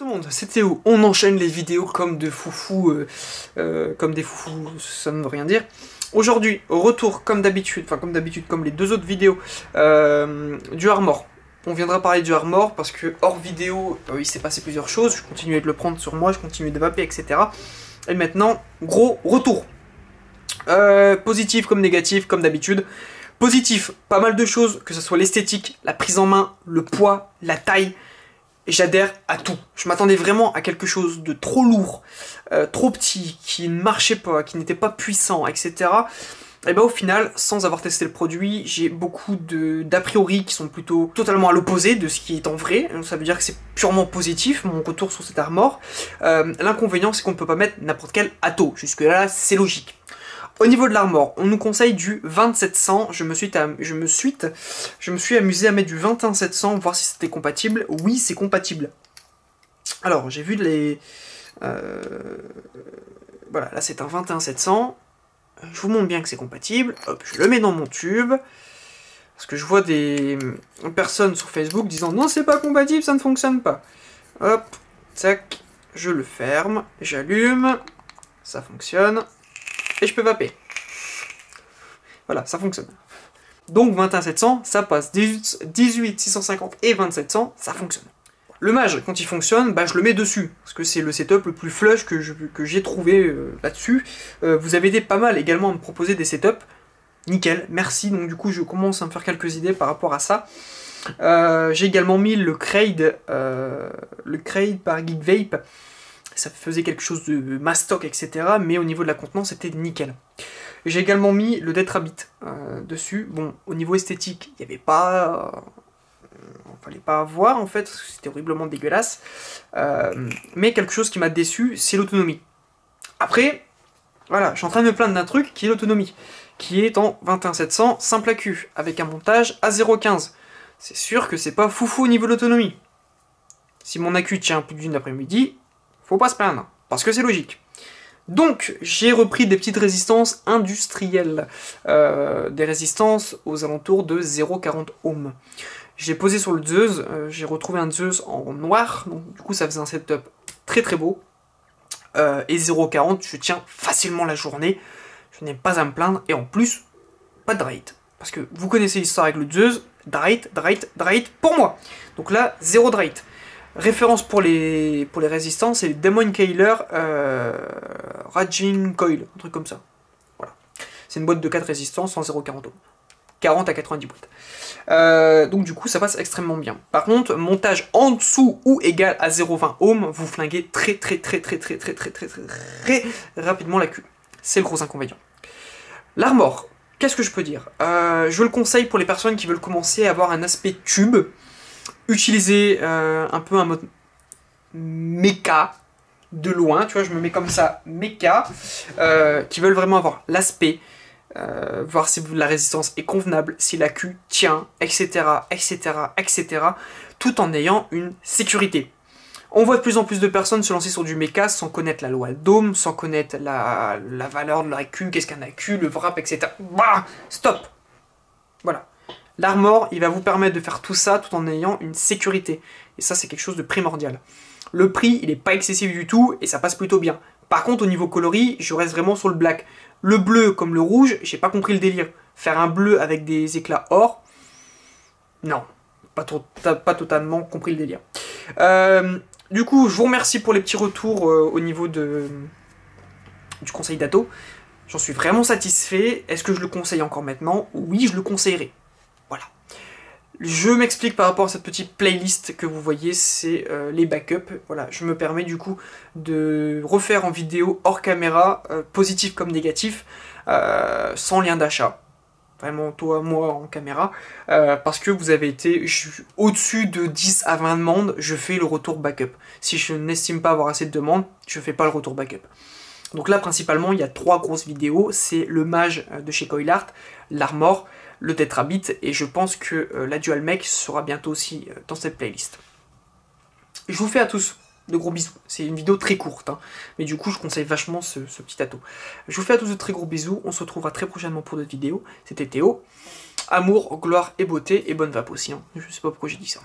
tout le monde, c'est Théo. On enchaîne les vidéos comme de foufou, euh, euh, comme des foufous, ça ne veut rien dire. Aujourd'hui, retour comme d'habitude, enfin comme d'habitude, comme les deux autres vidéos, euh, du Armor. On viendra parler du Armor parce que hors vidéo, il s'est passé plusieurs choses. Je continue de le prendre sur moi, je continue de vaper, etc. Et maintenant, gros retour. positif comme négatif, comme d'habitude. Positif, pas mal de choses, que ce soit l'esthétique, la prise en main, le poids, la taille, j'adhère à tout. Je m'attendais vraiment à quelque chose de trop lourd, euh, trop petit, qui ne marchait pas, qui n'était pas puissant, etc. Et ben au final, sans avoir testé le produit, j'ai beaucoup d'a priori qui sont plutôt totalement à l'opposé de ce qui est en vrai. Ça veut dire que c'est purement positif, mon retour sur cette armor. Euh, l'inconvénient, c'est qu'on ne peut pas mettre n'importe quel atto. Jusque là, c'est logique. Au niveau de l'armor, on nous conseille du 2700. Je me suis, je me suis, je me suis amusé à mettre du 21700, voir si c'était compatible. Oui, c'est compatible. Alors, j'ai vu les... Euh, voilà, là c'est un 21700. Je vous montre bien que c'est compatible. Hop, je le mets dans mon tube. Parce que je vois des personnes sur Facebook disant non, c'est pas compatible, ça ne fonctionne pas. Hop, tac, je le ferme, j'allume, ça fonctionne et je peux vaper. Voilà, ça fonctionne. Donc 21700, ça passe. 18, 650 et 2700, ça fonctionne. Le mage, quand il fonctionne, bah, je le mets dessus, parce que c'est le setup le plus flush que j'ai trouvé euh, là-dessus. Euh, vous avez des pas mal également à me proposer des setups. Nickel, merci. Donc du coup, je commence à me faire quelques idées par rapport à ça. Euh, j'ai également mis le Crade, le Crade par Geekvape ça faisait quelque chose de mastoc, etc. Mais au niveau de la contenance, c'était nickel. J'ai également mis le Death Rabbit dessus. Bon, au niveau esthétique, il n'y avait pas... Fallait pas voir en fait, c'était horriblement dégueulasse. Euh, mais quelque chose qui m'a déçu, c'est l'autonomie. Après, voilà, je suis en train de me plaindre d'un truc qui est l'autonomie, qui est en 21700 simple AQ, avec un montage à 0,15. C'est sûr que c'est pas foufou au niveau de l'autonomie. Si mon accu tient plus d'une après-midi, faut pas se plaindre, parce que c'est logique. Donc, j'ai repris des petites résistances industrielles, euh, des résistances aux alentours de 0,40 ohms. J'ai posé sur le Zeus, euh, j'ai retrouvé un Zeus en noir, donc du coup ça faisait un setup très très beau. Euh, et 0,40, je tiens facilement la journée, je n'ai pas à me plaindre, et en plus, pas de rate. Parce que vous connaissez l'histoire avec le Zeus, drate, drate, drate pour moi. Donc là, zéro drate. Référence pour les, pour les résistants, c'est Demon Kailer euh, Raging Coil, un truc comme ça. Voilà. C'est une boîte de 4 résistances en 0,40 ohms. 40 à 90 watts. Euh, donc du coup ça passe extrêmement bien. Par contre, montage en dessous ou égal à 0,20 ohms, vous flinguez très très très très très très très très très, très rapidement la queue. C'est le gros inconvénient. L'armor, qu'est-ce que je peux dire? Euh, Je le conseille pour les personnes qui veulent commencer à avoir un aspect tube utiliser euh, un peu un mode méca de loin, tu vois, je me mets comme ça, méca, euh, qui veulent vraiment avoir l'aspect, euh, voir si la résistance est convenable, si la tient, etc., etc., etc., tout en ayant une sécurité. On voit de plus en plus de personnes se lancer sur du méca sans connaître la loi Dome, sans connaître la, valeur de la Q, qu'est-ce qu'un AQ, le wrap, etc. Bah, stop Voilà. L'armor, il va vous permettre de faire tout ça tout en ayant une sécurité. Et ça, c'est quelque chose de primordial. Le prix, il n'est pas excessif du tout et ça passe plutôt bien. Par contre, au niveau coloris, je reste vraiment sur le black. Le bleu comme le rouge, j'ai pas compris le délire. Faire un bleu avec des éclats or, non, pas, totalement compris le délire. Euh, du coup, je vous remercie pour les petits retours euh, au niveau du conseil d'Ato. J'en suis vraiment satisfait. Est-ce que je le conseille encore maintenant? Oui, je le conseillerais. Je m'explique par rapport à cette petite playlist que vous voyez, c'est euh, les backups. Voilà, je me permets du coup de refaire en vidéo hors caméra, euh, positif comme négatif, euh, sans lien d'achat. Vraiment, toi, moi, en caméra. parce que vous avez été au-dessus de 10 à 20 demandes, je fais le retour backup. Si je n'estime pas avoir assez de demandes, je fais pas le retour backup. Donc là, principalement, il y a trois grosses vidéos. C'est le mage de chez Coilart, l'armor, le Tetrabit, et je pense que euh, la Dual Mech sera bientôt aussi euh, dans cette playlist. Je vous fais à tous de gros bisous. C'est une vidéo très courte, hein, mais du coup je conseille vachement ce, petit ato. Je vous fais à tous de très gros bisous, on se retrouvera très prochainement pour d'autres vidéos. C'était Théo. Amour, gloire et beauté, et bonne vape aussi. Hein. Je sais pas pourquoi j'ai dit ça.